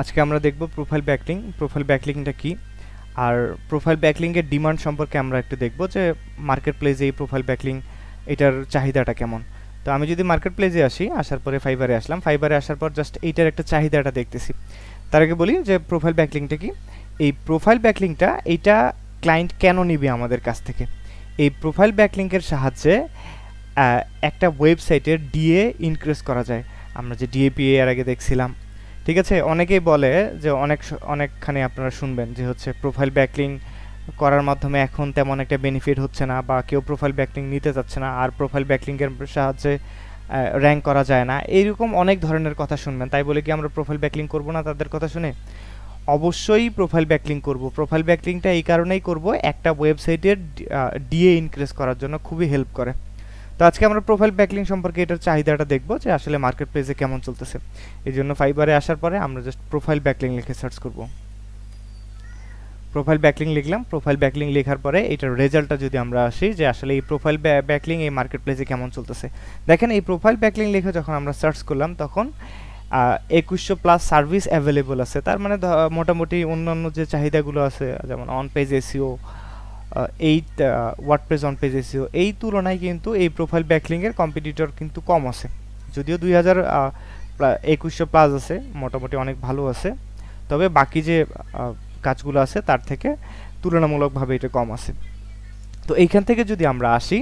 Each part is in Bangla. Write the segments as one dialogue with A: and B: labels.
A: আজকে আমরা দেখব প্রোফাইল ব্যাকলিং প্রোফাইল ব্যাকলিংটা কি? আর প্রোফাইল ব্যাকলিংয়ের ডিমান্ড সম্পর্কে আমরা একটু দেখব যে মার্কেট প্লেসে এই প্রোফাইল ব্যাকলিং এটার চাহিদাটা কেমন। তো আমি যদি মার্কেট প্লেসে আসি, আসার পরে ফাইবারে আসলাম। ফাইবারে আসার পর জাস্ট এইটার একটা চাহিদাটা দেখতেছি। তার আগে বলি যে প্রোফাইল ব্যাকলিংটা কি? এই প্রোফাইল ব্যাকলিংটা এইটা ক্লায়েন্ট কেন নিবে আমাদের কাছ থেকে? এই প্রোফাইল ব্যাকলিংকের সাহায্যে একটা ওয়েবসাইটের ডিএ ইনক্রিজ করা যায়। আমরা যে ডিএপিএ এর আগে দেখছিলাম ঠিক আছে? অনেকেই বলে যে অনেক অনেকখানি আপনারা শুনবেন যে হচ্ছে প্রোফাইল ব্যাকলিং করার মাধ্যমে এখন তেমন একটা বেনিফিট হচ্ছে না বা কেউ প্রোফাইল ব্যাকলিং নিতে চাচ্ছে না, আর প্রোফাইল ব্যাকলিংয়ের সাহায্যে র্যাঙ্ক করা যায় না। এইরকম অনেক ধরনের কথা শুনবেন। তাই বলে কি আমরা প্রোফাইল ব্যাকলিং করব না তাদের কথা শুনে? অবশ্যই প্রোফাইল ব্যাকলিং করব। প্রোফাইল ব্যাকলিংটা এই কারণেই করব, একটা ওয়েবসাইটের ডিএ ইনক্রিজ করার জন্য খুবই হেল্প করে। তো আজকে আমরা প্রোফাইল ব্যাকলিং সম্পর্কে এটার চাহিদাটা দেখব যে আসলে মার্কেট প্লেসে কেমন চলতেছে। এই জন্য ফাইবারে আসার পরে আমরা জাস্ট প্রোফাইল ব্যাকলিং লিখে সার্চ করব। প্রোফাইল ব্যাকলিং লিখলাম। প্রোফাইল ব্যাকলিং লেখার পরে এটার রেজাল্টটা যদি আমরা আসি যে আসলে এই প্রোফাইল ব্যাকলিং এই মার্কেট প্লেসে কেমন চলতেছে। দেখেন এই প্রোফাইল ব্যাকলিং লিখে যখন আমরা সার্চ করলাম তখন একুশশো প্লাস সার্ভিস অ্যাভেলেবল আছে। তার মানে মোটামুটি অন্যান্য যে চাহিদাগুলো আছে, যেমন on page SEO eight WordPress on page SEO এই তুলনায় কিন্তু এই প্রোফাইল ব্যাকলিংয়ের কম্পিটিটর কিন্তু কম আছে। যদিও দুই হাজার একুশশো প্লাস আছে, মোটামুটি অনেক ভালো আছে। তবে বাকি যে কাজগুলো আছে তার থেকে তুলনামূলকভাবে এটা কম আছে। তো এইখান থেকে যদি আমরা আসি,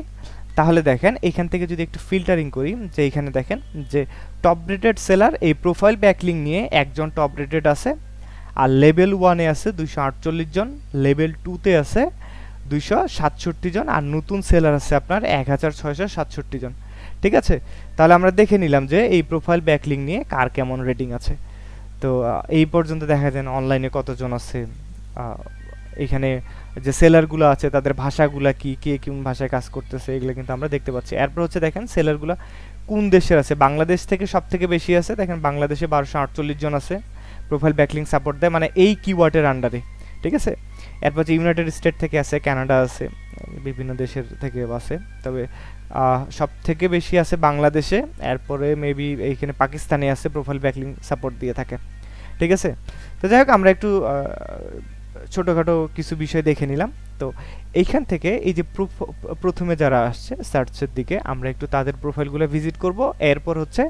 A: তাহলে দেখেন, এইখান থেকে যদি একটু ফিল্টারিং করি, যে এইখানে দেখেন, যে টপ রেটেড সেলার এই প্রোফাইল ব্যাকলিং নিয়ে একজন টপ রেটেড আছে, আর লেভেল ওয়ানে আছে দুইশো আটচল্লিশ জন লেভেল টুতে আছে দুইশো সাতষট্টি জন আর নতুন সেলার আছে আপনার এক হাজার ছয়শো সাতষট্টি জন। ঠিক আছে? তাহলে আমরা দেখে নিলাম যে এই প্রোফাইল ব্যাকলিং নিয়ে কার কেমন রেটিং আছে। তো এই পর্যন্ত দেখা যায় অনলাইনে কতজন আছে এখানে যে সেলারগুলো আছে, তাদের ভাষাগুলো কি, কে কোন ভাষায় কাজ করতেছে, এগুলো কিন্তু আমরা দেখতে পাচ্ছি। এরপর হচ্ছে দেখেন সেলারগুলো কোন দেশের আছে? বাংলাদেশ থেকে সব থেকে বেশি আছে, দেখেন বাংলাদেশে বারোশো আটচল্লিশ জন আছে প্রোফাইল ব্যাকলিং সাপোর্ট দেয় মানে এই কিওয়ার্ডের আন্ডারে ঠিক আছে? এরপর যে ইউনাইটেড স্টেট থেকে আছে কানাডা আছে, বিভিন্ন দেশের থেকে আছে। তবে সব থেকে বেশি আছে বাংলাদেশে, এরপরে মেবি এইখানে পাকিস্তানে আছে প্রোফাইল ব্যাকলিং সাপোর্ট দিয়ে থাকে। ঠিক আছে? তো যাই হোক, আমরা একটু ছোটোখাটো কিছু বিষয় দেখে নিলাম। তো এইখান থেকে এই যে প্রথমে যারা আসছে সার্চের দিকে, আমরা একটু তাদের প্রোফাইলগুলো ভিজিট করব। এরপর হচ্ছে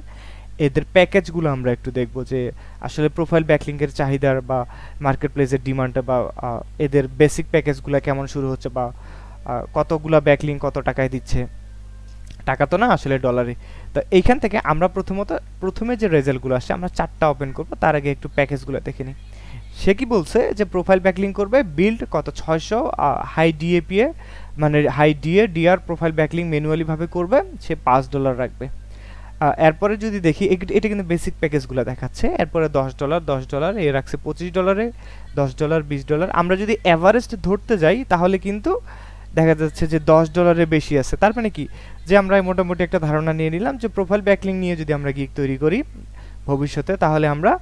A: এদের প্যাকেজগুলো আমরা একটু দেখব যে আসলে প্রোফাইল ব্যাকলিংয়ের চাহিদার বা মার্কেট প্লেসের ডিমান্ডটা বা এদের বেসিক প্যাকেজগুলো কেমন শুরু হচ্ছে বা কতগুলা ব্যাকলিং কত টাকায় দিচ্ছে। টাকা তো না আসলে ডলারে। তো এইখান থেকে আমরা প্রথমত, প্রথমে যে রেজাল্টগুলো আসছে আমরা চারটা ওপেন করব, তার আগে একটু প্যাকেজগুলো দেখে নিই। সে কি বলছে যে প্রোফাইল ব্যাকলিং করবে বিল্ড কত, ছয়শো হাই ডিএপিএ মানে high DA, DR profile backlink ম্যানুয়ালিভাবে করবে, সে পাঁচ ডলার রাখবে। এরপরে যদি দেখি এটা কিন্তু বেসিক প্যাকেজগুলো দেখাচ্ছে। এরপরে দশ ডলার দশ ডলার এ রাখছে পঁচিশ ডলারে দশ ডলার বিশ ডলার আমরা যদি অ্যাভারেস্ট ধরতে যাই, তাহলে কিন্তু দেখা যাচ্ছে যে দশ ডলারে বেশি আছে। তার মানে কি? যে আমরা মোটামুটি একটা ধারণা নিয়ে নিলাম যে প্রোফাইল ব্যাকলিং নিয়ে যদি আমরা গিক তৈরি করি ভবিষ্যতে, তাহলে আমরা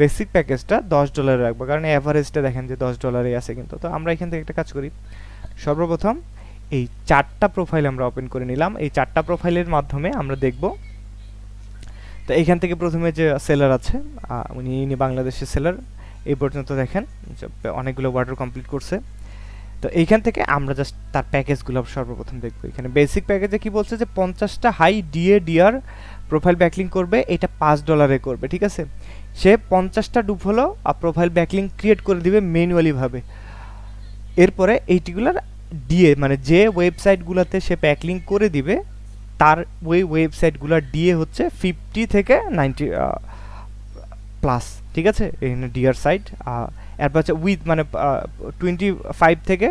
A: বেসিক প্যাকেজটা দশ ডলারে রাখব। কারণ অ্যাভারেজটা দেখেন যে দশ ডলারে আছে কিন্তু। তো আমরা এখান থেকে একটা কাজ করি। সর্বপ্রথম এই চারটা প্রোফাইল আমরা ওপেন করে নিলাম। এই চারটা প্রোফাইলের মাধ্যমে আমরা দেখব তো এইখান থেকে প্রথমে যে সেলার আছে উনি ইনি বাংলাদেশের সেলার এই পর্যন্ত দেখেন অনেকগুলো ওয়ার্ডার কমপ্লিট করছে। তো এইখান থেকে আমরা জাস্ট তার প্যাকেজগুলো সর্বপ্রথম দেখব। এখানে বেসিক প্যাকেজে কি বলছে যে পঞ্চাশটা high DA DR profile backlink করবে, এটা পাঁচ ডলারে করবে, ঠিক আছে? সে পঞ্চাশটা ডুপ হলো আর প্রোফাইল ব্যাকলিং ক্রিয়েট করে দিবে ম্যানুয়ালিভাবে এরপরে এইটিগুলার ডিএ মানে যে ওয়েবসাইটগুলোতে সে প্যাকলিং করে দিবে তার ওই ওয়েবসাইটগুলোর ডিএ হচ্ছে ফিফটি থেকে নাইনটি প্লাস ঠিক আছে? এখানে ডিআর সাইট এরপর হচ্ছে উইথ মানে টোয়েন্টি ফাইভ থেকে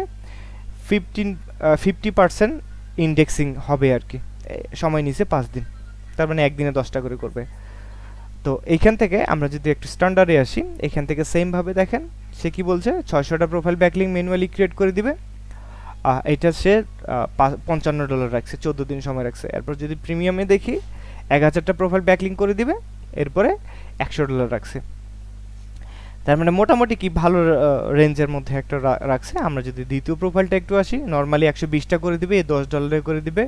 A: ফিফটিন ফিফটি পার্সেন্ট ইন্ডেক্সিং হবে আর কি। সময় নিছে পাঁচ দিন। তার মানে একদিনে দশটা করে করবে। তো এইখান থেকে আমরা যদি একটু স্ট্যান্ডার্ডে আসি, এখান থেকে সেমভাবে দেখেন, সে কি বলছে? ছয়শোটা প্রোফাইল ব্যাকলিং ম্যানুয়ালি ক্রিয়েট করে দিবে। এটা সে পঞ্চান্ন ডলার রাখছে, চোদ্দ দিন সময় রাখছে। এরপর যদি প্রিমিয়ামে দেখি, এক হাজারটা প্রোফাইল ব্যাকলিং করে দিবে, এরপরে একশো ডলার রাখছে। তার মানে মোটামুটি কি ভালো রেঞ্জের মধ্যে একটা রাখছে। আমরা যদি দ্বিতীয় প্রোফাইলটা একটু আসি নর্মালি একশো বিশটা করে দিবে, দশ ডলারে করে দিবে।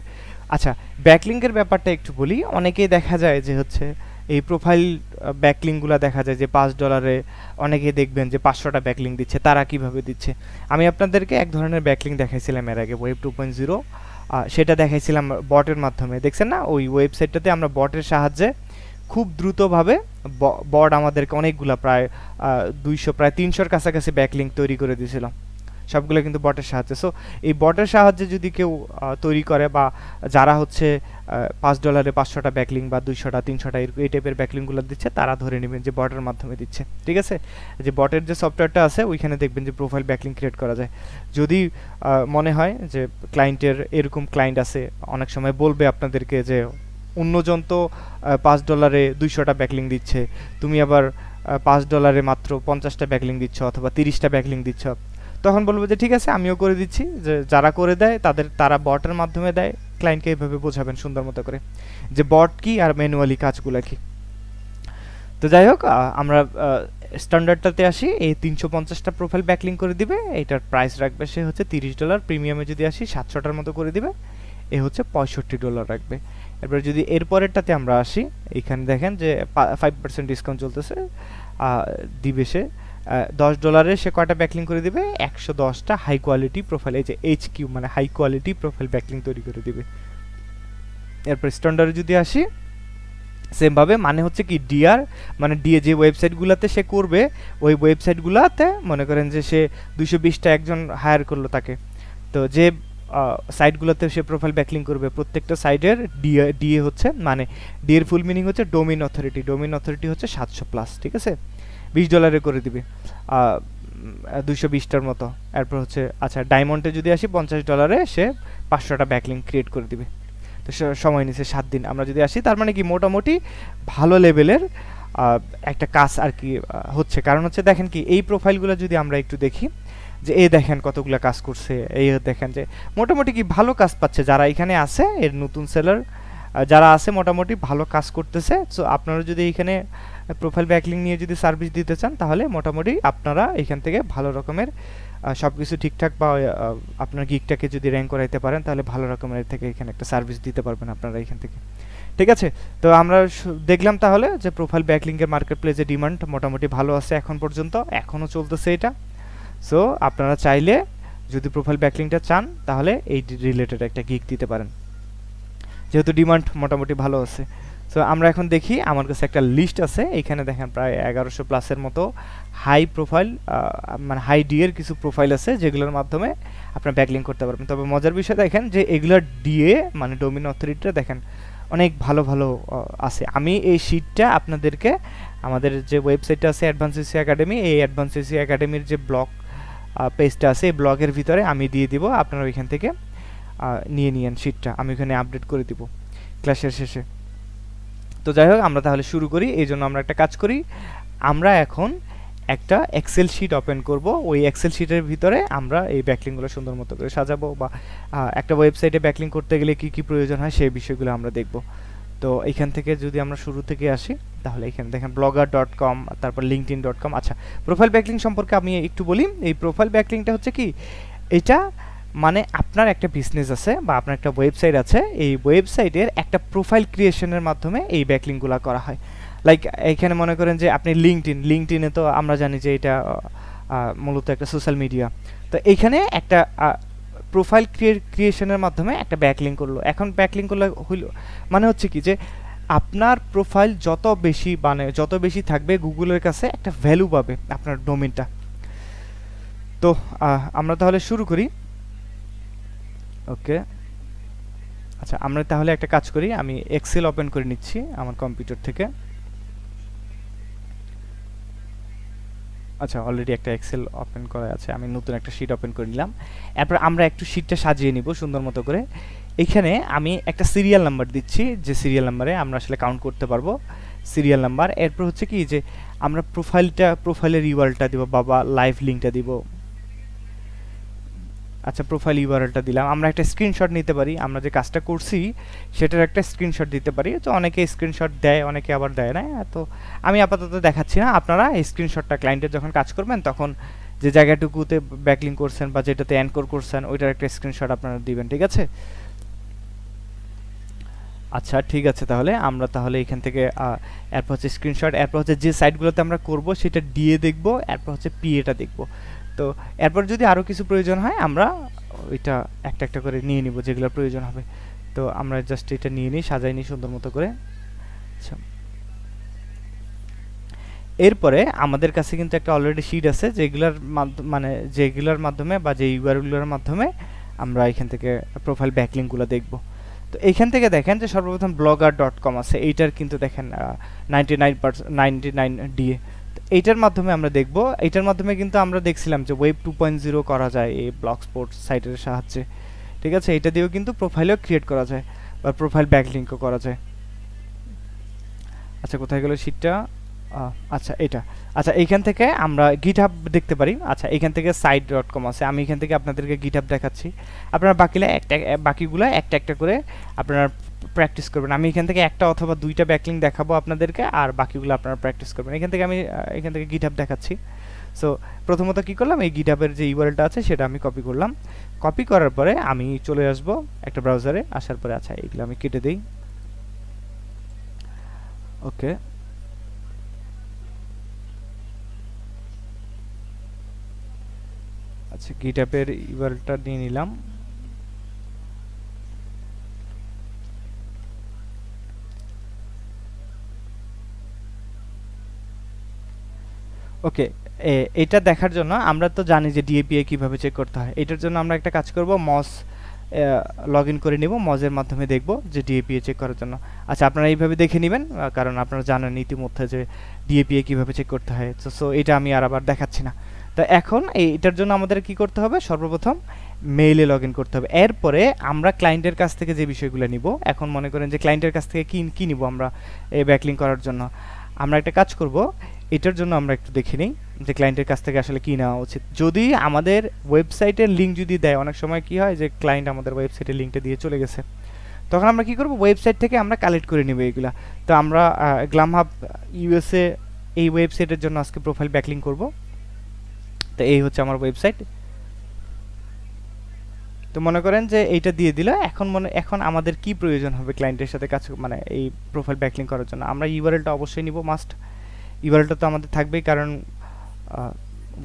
A: আচ্ছা ব্যাকলিংকের ব্যাপারটা একটু বলি। অনেকেই দেখা যায় যে হচ্ছে এই প্রোফাইল ব্যাকলিংগুলো দেখা যায় যে পাঁচ ডলারে অনেকে দেখবেন যে পাঁচশোটা ব্যাকলিং দিচ্ছে, তারা কীভাবে দিচ্ছে? আমি আপনাদেরকে এক ধরনের ব্যাকলিং দেখাইছিলাম এর আগে ওয়েব টু পয়েন্ট জিরো সেটা দেখাইছিলাম বটের মাধ্যমে। দেখছেন না? ওই ওয়েবসাইটটাতে আমরা বটের সাহায্যে খুব দ্রুতভাবে বট আমাদেরকে অনেকগুলো প্রায় দুইশো, প্রায় তিনশোর কাছাকাছি ব্যাকলিং তৈরি করে দিয়েছিল। সবগুলো কিন্তু বটের সাহায্যে। সো এই বটের সাহায্যে যদি কেউ তৈরি করে বা যারা হচ্ছে পাঁচ ডলারে পাঁচশোটা ব্যাকলিং বা দুইশোটা, তিনশোটা, এই টাইপের ব্যাকলিংগুলো দিচ্ছে, তারা ধরে নেবেন যে বটের মাধ্যমে দিচ্ছে। ঠিক আছে? যে বটের যে সফটওয়্যারটা আছে, ওইখানে দেখবেন যে প্রোফাইল ব্যাকলিং ক্রিয়েট করা যায়। যদি মনে হয় যে ক্লায়েন্টের এরকম ক্লায়েন্ট আছে, অনেক সময় বলবে আপনাদেরকে যে, অন্যজন তো পাঁচ ডলারে দুইশোটা ব্যাকলিং দিচ্ছে। তুমি আবার পাঁচ ডলারে মাত্র পঞ্চাশটা ব্যাকলিং দিচ্ছ অথবা তিরিশটা ব্যাকলিং দিচ্ছ। তখন বলব যে, ঠিক আছে, আমিও করে দিচ্ছি। যে, যারা করে দেয়, তাদের, তারা বটের মাধ্যমে দেয়। ক্লায়েন্টকে এইভাবে বোঝাবেন সুন্দর মতো করে। যে, বট কি আর ম্যানুয়ালি কাজগুলো কি? তো যাই হোক আমরা স্ট্যান্ডার্ডটাতে আসি। এই তিনশো পঞ্চাশটা প্রোফাইল ব্যাকলিং করে দিবে। এটার প্রাইস রাখবে সে হচ্ছে তিরিশ ডলার প্রিমিয়ামে যদি আসি, সাতশোটার মতো করে দিবে। এ হচ্ছে পঁয়ষট্টি ডলার রাখবে। এরপর যদি এরপরেরটাতে আমরা আসি, এখানে দেখেন যে ফাইভ পার্সেন্ট ডিসকাউন্ট চলতেছে। দিবে সে। দশ ডলারে সে কয়টা ব্যাকলিং করে দিবে? একশো দশটা হাই কোয়ালিটি প্রোফাইল এই যে এইচ কিউ মানে হাই কোয়ালিটি প্রোফাইল ব্যাকলিং তৈরি করে দিবে। এরপর স্ট্যান্ডার্ডে যদি আসি সেমভাবে মানে হচ্ছে কি ডিআর মানে ডিএ যে ওয়েবসাইটগুলোতে সে করবে, ওই ওয়েবসাইটগুলোতে মনে করেন যে সে দুইশো বিশটা একজন হায়ার করল তাকে। তো যে সাইটগুলোতে সে প্রোফাইল ব্যাকলিং করবে, প্রত্যেকটা সাইটের ডিএ ডিএ হচ্ছে মানে ডিএর ফুল মিনিং হচ্ছে ডোমিন অথরিটি ডোমিন অথরিটি হচ্ছে সাতশো প্লাস ঠিক আছে? বিশ ডলারে করে দিবে। দুইশো বিশটার মতো। এরপর হচ্ছে আচ্ছা ডায়মন্ডে যদি আসি পঞ্চাশ ডলারে সে পাঁচশোটা ব্যাকলিং ক্রিয়েট করে দিবে। তো সময় নিছে সাত দিন। আমরা যদি আসি, তার মানে কি, মোটামুটি ভালো লেভেলের একটা কাজ আর কি হচ্ছে। কারণ হচ্ছে, দেখেন কি, এই প্রোফাইলগুলো যদি আমরা একটু দেখি, যে এই দেখেন কতগুলো কাজ করছে, এই দেখেন যে, মোটামুটি কি, ভালো কাজ পাচ্ছে। যারা এখানে আছে, এর নতুন সেলার যারা আছে, মোটামুটি ভালো কাজ করতেছে। সো আপনারা যদি এখানে প্রোফাইল ব্যাকলিং নিয়ে যদি সার্ভিস দিতে চান, তাহলে মোটামুটি আপনারা এখান থেকে ভালো রকমের সব কিছু ঠিকঠাক বা আপনার গিকটাকে যদি র্যাঙ্ক করাইতে পারেন, তাহলে ভালো রকমের থেকে এখানে একটা সার্ভিস দিতে পারবেন আপনারা এখান থেকে। ঠিক আছে? তো আমরা দেখলাম তাহলে যে প্রোফাইল ব্যাকলিংয়ের মার্কেট প্লেসে ডিমান্ড মোটামুটি ভালো আছে এখন পর্যন্ত এখনও চলতেছে এটা। সো আপনারা চাইলে যদি প্রোফাইল ব্যাকলিংটা চান, তাহলে এই রিলেটেড একটা গিক দিতে পারেন। যেহেতু ডিমান্ড মোটামুটি ভালো আছে। সো আমরা এখন দেখি, আমার কাছে একটা লিস্ট আছে। এখানে দেখেন প্রায় এগারোশো প্লাসের মতো হাই প্রোফাইল মানে হাই ডিএর কিছু প্রোফাইল আছে, যেগুলোর মাধ্যমে আপনার ব্যাকলিং করতে পারবেন। তবে মজার বিষয় দেখেন যে এগুলোর ডিএ মানে ডোমিন অথরিটিটা দেখেন, অনেক ভালো ভালো আছে। আমি এই শিটটা আপনাদেরকে, আমাদের যে ওয়েবসাইটটা আছে অ্যাডভান্স এসি একাডেমি এই অ্যাডভান্স এসি একাডেমির যে ব্লগ পেজটা আছে, এই ব্লগের ভিতরে আমি দিয়ে দিব। আপনারা ওইখান থেকে নিয়ে নিয়েন শিটটা আমি ওখানে আপডেট করে দিব ক্লাসের শেষে। তো যাই হোক, আমরা তাহলে শুরু করি। এই জন্য আমরা একটা কাজ করি। আমরা এখন একটা এক্সেল শিট ওপেন করব। ওই এক্সেল শিটের ভিতরে আমরা এই ব্যাকলিংগুলো সুন্দর মতো করে সাজাবো বা একটা ওয়েবসাইটে ব্যাকলিং করতে গেলে কি কি প্রয়োজন হয় সেই বিষয়গুলো আমরা দেখব। তো এখান থেকে যদি আমরা শুরু থেকে আসি, তাহলে এখানে দেখেন ব্লগার ডট কম তারপর লিঙ্কড ডট কম আচ্ছা প্রোফাইল ব্যাকলিং সম্পর্কে আমি একটু বলি। এই প্রোফাইল ব্যাকলিংটা হচ্ছে কি? এটা মানে আপনার একটা বিজনেস আছে বা আপনার একটা ওয়েবসাইট আছে, এই ওয়েবসাইটের একটা প্রোফাইল ক্রিয়েশনের মাধ্যমে এই ব্যাকলিংগুলো করা হয়। লাইক এখানে মনে করেন যে আপনি লিঙ্কড ইন লিঙ্কড ইনে তো আমরা জানি যে এটা মূলত একটা সোশ্যাল মিডিয়া তো এইখানে একটা প্রোফাইল ক্রিয়েশনের মাধ্যমে একটা ব্যাকলিং করল। এখন ব্যাকলিং করলে হইল মানে হচ্ছে কি যে আপনার প্রোফাইল যত বেশি মানে যত বেশি থাকবে গুগলের কাছে একটা ভ্যালু পাবে আপনার ডোমেনটা তো আমরা তাহলে শুরু করি। ওকে আচ্ছা আমরা তাহলে একটা কাজ করি, আমি এক্সেল ওপেন করে নিচ্ছি আমার কম্পিউটার থেকে। আচ্ছা অলরেডি একটা এক্সেল ওপেন করা আছে, আমি নতুন একটা শিট ওপেন করে নিলাম। এরপর আমরা একটু শিটটা সাজিয়ে নিব সুন্দর মতো করে। এখানে আমি একটা সিরিয়াল নাম্বার দিচ্ছি, যে সিরিয়াল নাম্বারে আমরা আসলে কাউন্ট করতে পারব। সিরিয়াল নাম্বার এরপর হচ্ছে কি, যে আমরা প্রোফাইলটা প্রোফাইলের ইউআরটা দিব বাবা লাইভ লিঙ্কটা দিব। আচ্ছা প্রোফাইল ইউআরএলটা দিলাম। আমরা একটা স্ক্রিনশট নিতে পারি। আমরা যে কাজটা করছি, সেটার একটা স্ক্রিনশট দিতে পারি। তো অনেকে স্ক্রিনশট দেয়, অনেকে আবার দেয় না। তো আমি আপাতত দেখাচ্ছি না। আপনারা স্ক্রিনশটটা ক্লায়েন্টের যখন কাজ করবেন, তখন যে জায়গাটুকুতে ব্যাকলিং করছেন বা যেটাতে অ্যানকোর করছেন, ওইটার একটা স্ক্রিনশট আপনারা দিবেন, ঠিক আছে? আচ্ছা ঠিক আছে তাহলে। আমরা তাহলে এখান থেকে এরপর হচ্ছে স্ক্রিনশট এরপর হচ্ছে যে সাইটগুলোতে আমরা করব, সেটা ডিএ দেখব, এরপর হচ্ছে পিএটা দেখব। তো এরপর যদি আরও কিছু প্রয়োজন হয়, আমরা ওইটা একটা একটা করে নিয়ে নিব যেগুলো প্রয়োজন হবে। তো আমরা জাস্ট এটা নিয়ে নিই, সাজাই নিই সুন্দর মতো করে। আচ্ছা। এরপরে আমাদের কাছে কিন্তু একটা অলরেডি শিট আছে, যেগুলোর মানে যেগুলোর মাধ্যমে বা যে ইউআরগুলোর মাধ্যমে আমরা এখান থেকে প্রোফাইল ব্যাকলিংগুলো দেখব। তো এইখান থেকে দেখেন যে সর্বপ্রথম ব্লগার ডট কম আছে, এইটার কিন্তু দেখেন ninety nine percent ninety nine DA এইটার মাধ্যমে আমরা দেখব। এইটার মাধ্যমে কিন্তু আমরা দেখছিলাম যে ওয়েব টু পয়েন্ট জিরো করা যায় এই ব্লক স্পোর্টস সাইটের সাহায্যে। ঠিক আছে? এটা দিয়েও কিন্তু প্রোফাইলও ক্রিয়েট করা যায় বা প্রোফাইল ব্যাকলিঙ্কও করা যায়। আচ্ছা কোথায় গেল শিটটা আচ্ছা এটা আচ্ছা এইখান থেকে আমরা গিটহাব দেখতে পারি। আচ্ছা এখান থেকে সাইট ডট কম আছে। আমি এখান থেকে আপনাদেরকে গিটহাব দেখাচ্ছি। আপনারা বাকিলা একটা, বাকিগুলো একটা একটা করে আপনারা প্র্যাকটিস করবেন। আমি এখান থেকে একটা অথবা দুইটা ব্যাকলিং দেখাবো আপনাদেরকে, আর বাকিগুলো আপনারা প্র্যাকটিস করবেন। এখান থেকে আমি এখান থেকে গিটহাব দেখাচ্ছি। সো প্রথমত কি করলাম? এই গিটহাবের যে ইউআরএলটা আছে, সেটা আমি কপি করলাম। কপি করার পরে আমি চলে আসব একটা ব্রাউজারে আসার পরে আচ্ছা এগুলো আমি কেটে দিই। ওকে আচ্ছা গিটআপের ইউআরএলটা নিয়ে নিলাম। ওকে এটা দেখার জন্য আমরা তো জানি যে ডিএপিএ কীভাবে চেক করতে হয়। এটার জন্য আমরা একটা কাজ করব মস লগ ইন করে নিব মজের মাধ্যমে দেখব যে ডিএপিএ চেক করার জন্য। আচ্ছা আপনারা এইভাবে দেখে নেবেন কারণ আপনারা জানেন ইতিমধ্যে যে ডিএপিএ কীভাবে চেক করতে হয়। তো সো এটা আমি আর আবার দেখাচ্ছি না। তো এখন এইটার জন্য আমাদের কি করতে হবে? সর্বপ্রথম মেইলে লগ ইন করতে হবে। এরপরে আমরা ক্লায়েন্টের কাছ থেকে যে বিষয়গুলো নিব, এখন মনে করেন যে ক্লায়েন্টের কাছ থেকে কি, কী নিব আমরা এই ব্যাকলিং করার জন্য। আমরা একটা কাজ করব এটার জন্য আমরা একটু দেখে নিই যে ক্লায়েন্টের কাছ থেকে আসলে কী নেওয়া উচিত। যদি আমাদের ওয়েবসাইটের লিঙ্ক যদি দেয়, অনেক সময় কি হয় যে ক্লায়েন্ট আমাদের ওয়েবসাইটের লিঙ্কটা দিয়ে চলে গেছে। তখন আমরা কি করব? ওয়েবসাইট থেকে আমরা কালেক্ট করে নেব এগুলা। তো আমরা গ্লাম হাব ইউএসএ এই ওয়েবসাইটের জন্য আজকে প্রোফাইল ব্যাকলিং করব। তো এই হচ্ছে আমার ওয়েবসাইট তো মনে করেন যে এইটা দিয়ে দিল। এখন মনে, এখন আমাদের কি প্রয়োজন হবে ক্লায়েন্টের সাথে কাজ মানে এই প্রোফাইল ব্যাকলিং করার জন্য? আমরা ইউআরএলটা অবশ্যই নিব মাস্ট ইউআরএলটা তো আমাদের থাকবেই, কারণ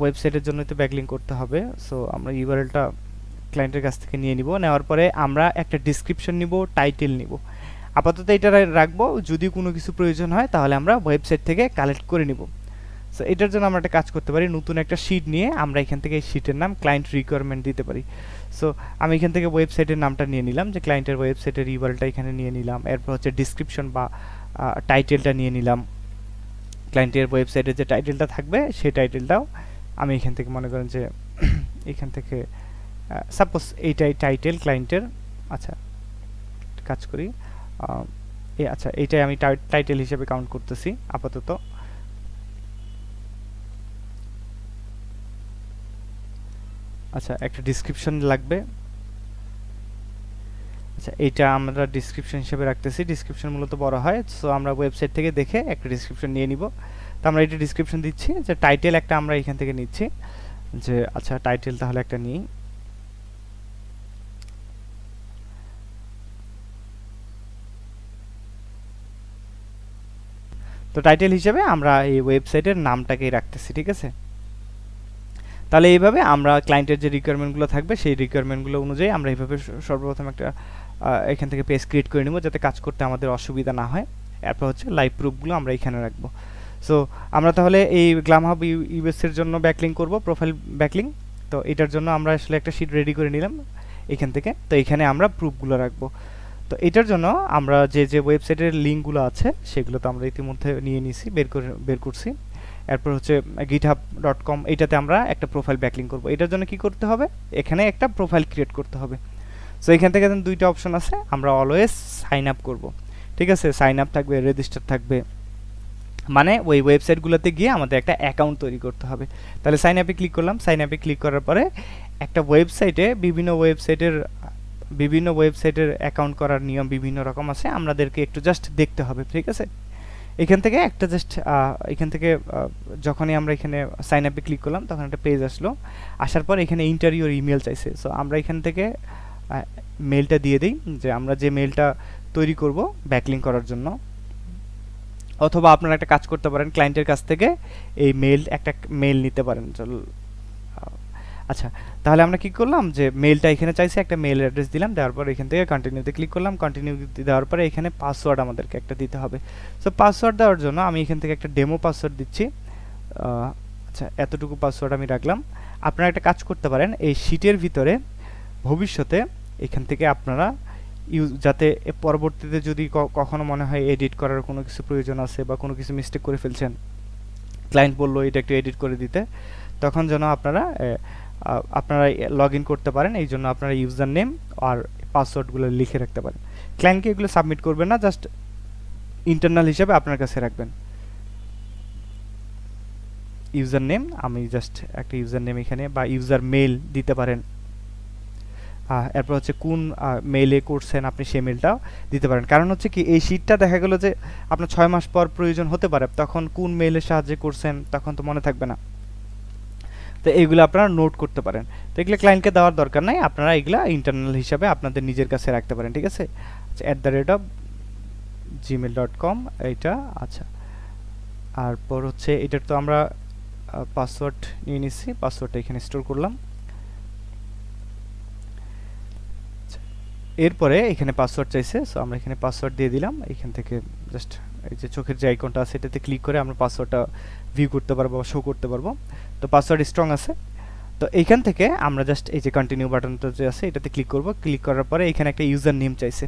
A: ওয়েবসাইটের জন্য তো ব্যাকলিং করতে হবে। সো আমরা ইউআরএলটা ক্লায়েন্টের কাছ থেকে নিয়ে নিব। নেওয়ার পরে আমরা একটা ডিসক্রিপশন নিব টাইটেল নিব। আপাতত এটা রাখব। যদি কোনো কিছু প্রয়োজন হয়, তাহলে আমরা ওয়েবসাইট থেকে কালেক্ট করে নিব। সো এটার জন্য আমরা একটা কাজ করতে পারি। নতুন একটা শিট নিয়ে আমরা এখান থেকে এই শিটের নাম ক্লায়েন্ট রিকোয়ারমেন্ট দিতে পারি। সো আমি এখান থেকে ওয়েবসাইটের নামটা নিয়ে নিলাম, যে ক্লায়েন্টের ওয়েবসাইটের ইউআরএলটা এখানে নিয়ে নিলাম। এরপর হচ্ছে ডিসক্রিপশন বা টাইটেলটা নিয়ে নিলাম। ক্লায়েন্টের ওয়েবসাইটে যে টাইটেলটা থাকবে, সেই টাইটেলটাও আমি এখান থেকে মনে করেন যে এখান থেকে সাপোজ এইটাই টাইটেল ক্লায়েন্টের আচ্ছা কাজ করি এ আচ্ছা এইটাই আমি টাইটেল হিসেবে কাউন্ট করতেছি, আপাতত। আচ্ছা একটা ডিসক্রিপশন লাগবে। আচ্ছা এইটা আমরা ডিসক্রিপশন হিসেবে রাখতেছি। ডিসক্রিপশন মূলত বড় হয়। সো আমরা ওয়েবসাইট থেকে দেখে একটা ডিসক্রিপশন নিয়ে নিব। তো আমরা এটা ডিসক্রিপশন দিচ্ছি যে টাইটেল একটা আমরা এখান থেকে নিচ্ছি। যে আচ্ছা টাইটেল তাহলে একটা নিই। তো টাইটেল হিসেবে আমরা এই ওয়েবসাইটের নামটাকেই রাখতেছি, ঠিক আছে? তাহলে এইভাবে আমরা ক্লায়েন্টের যে রিকোয়ারমেন্টগুলো থাকবে, সেই রিকোয়ারমেন্টগুলো অনুযায়ী আমরা এইভাবে সর্বপ্রথম একটা এখান থেকে পেজ ক্রিয়েট করে নেব যাতে কাজ করতে আমাদের অসুবিধা না হয়। এরপর হচ্ছে লাইভ প্রুফগুলো আমরা এখানে রাখব। সো আমরা তাহলে এই গ্লাম হাব ইউএসের জন্য ব্যাকলিং করব প্রোফাইল ব্যাকলিং তো এটার জন্য আমরা আসলে একটা শিট রেডি করে নিলাম এখান থেকে। তো এখানে আমরা প্রুফগুলো রাখব। তো এটার জন্য আমরা যে যে ওয়েবসাইটের লিঙ্কগুলো আছে, সেগুলো তো আমরা ইতিমধ্যে নিয়ে নিছি, বের করে, বের করছি। এরপর হচ্ছে গিটহাব ডট কম এটাতে আমরা একটা প্রোফাইল ব্যাকলিং করব। এটার জন্য কি করতে হবে? এখানে একটা প্রোফাইল ক্রিয়েট করতে হবে। সো এখান থেকে দুইটা অপশন আছে। আমরা অলওয়েজ সাইন আপ করব। ঠিক আছে? সাইন আপ থাকবে রেজিস্টার থাকবে। মানে ওই ওয়েবসাইটগুলোতে গিয়ে আমাদের একটা অ্যাকাউন্ট তৈরি করতে হবে। তাহলে সাইন আপে ক্লিক করলাম। সাইন আপে ক্লিক করার পরে একটা ওয়েবসাইটে বিভিন্ন ওয়েবসাইটের বিভিন্ন ওয়েবসাইটের অ্যাকাউন্ট করার নিয়ম বিভিন্ন রকম আছে। আমাদেরকে একটু জাস্ট দেখতে হবে। ঠিক আছে? এখান থেকে একটা জাস্ট এখান থেকে যখনই আমরা এখানে সাইন আপে ক্লিক করলাম, তখন একটা পেজ আসলো। আসার পর এখানে ইন্টারভিউর ইমেল চাইছে। সো আমরা এখান থেকে মেলটা দিয়ে দিই যে আমরা যে মেলটা তৈরি করব ব্যাকলিং করার জন্য। অথবা আপনারা একটা কাজ করতে পারেন ক্লায়েন্টের কাছ থেকে এই মেল একটা মেল নিতে পারেন। চল আচ্ছা তাহলে আমরা কি করলাম যে মেলটা এখানে চাইছি, একটা মেল অ্যাড্রেস দিলাম, দেওয়ার পর এখান থেকে কন্টিনিউতে ক্লিক করলাম। কন্টিনিউ দেওয়ার পরে এখানে পাসওয়ার্ড আমাদেরকে একটা দিতে হবে। সো পাসওয়ার্ড দেওয়ার জন্য আমি এখান থেকে একটা ডেমো পাসওয়ার্ড দিচ্ছি। আচ্ছা এতটুকু পাসওয়ার্ড আমি রাখলাম। আপনারা একটা কাজ করতে পারেন, এই শিটের ভিতরে ভবিষ্যতে এখান থেকে আপনারা ইউজ যাতে পরবর্তীতে যদি কখনো মনে হয় এডিট করার কোনো কিছু প্রয়োজন আছে বা কোনো কিছু মিস্টেক করে ফেলছেন ক্লায়েন্ট বলল এটা একটু এডিট করে দিতে, তখন যেন আপনারা আপনারা লগ ইন করতে পারেন, এই জন্য আপনারা ইউজার নেম আর পাসওয়ার্ডগুলো লিখে রাখতে পারেন। ক্লায়েন্টকে এগুলো সাবমিট করবেন না জাস্ট ইন্টারনাল হিসাবে আপনার কাছে রাখবেন। ইউজার নেম আমি জাস্ট একটা ইউজার নেম এখানে বা ইউজার মেল দিতে পারেন। এরপর হচ্ছে কোন মেইলে করছেন আপনি সেই মেলটাও দিতে পারেন। কারণ হচ্ছে কি, এই শিটটা দেখা গেল যে আপনার ছয় মাস পর প্রয়োজন হতে পারে, তখন কোন মেইলের সাহায্যে করছেন তখন তো মনে থাকবে না। তো এইগুলো আপনারা নোট করতে পারেন। তো এগুলো ক্লায়েন্টকে দেওয়ার দরকার নাই, আপনারা এগুলা ইন্টারনাল হিসাবে আপনাদের নিজের কাছে রাখতে পারেন, ঠিক আছে? আচ্ছা at the rate of Gmail dot com এইটা আচ্ছা। আর পর হচ্ছে, এটার তো আমরা পাসওয়ার্ড নিয়ে নিচ্ছি পাসওয়ার্ডটা এখানে স্টোর করলাম। এরপরে এখানে পাসওয়ার্ড চাইছে সো আমরা এখানে পাসওয়ার্ড দিয়ে দিলাম। এখান থেকে জাস্ট এই যে চোখের যে আইকনটা আছে, এটাতে ক্লিক করে আমরা পাসওয়ার্ডটা ভিউ করতে পারব বা শো করতে পারব। তো পাসওয়ার্ড স্ট্রং আছে। তো এইখান থেকে আমরা জাস্ট এই যে কন্টিনিউ বাটনটা যে আছে, এটাতে ক্লিক করব। ক্লিক করার পরে এখানে একটা ইউজার নেম চাইছে।